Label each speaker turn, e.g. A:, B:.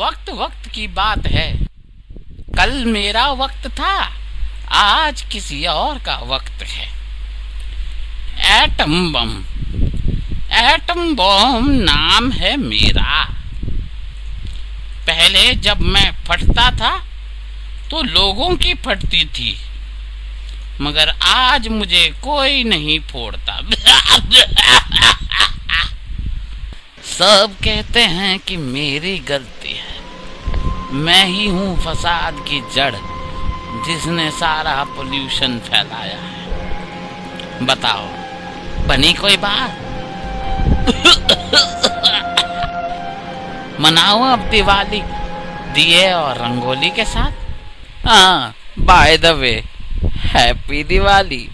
A: वक्त वक्त की बात है। कल मेरा वक्त था, आज किसी और का वक्त है। एटम बम एटम बम नाम है मेरा। पहले जब मैं फटता था तो लोगों की फटती थी, मगर आज मुझे कोई नहीं फोड़ता। सब कहते हैं कि मेरी गलती है। मैं ही हूँ फसाद की जड़ जिसने सारा पोल्यूशन फैलाया है। बताओ, बनी कोई बात? मनाओ अब दिवाली, दिए और रंगोली के साथ। हाँ by the way happy Diwali.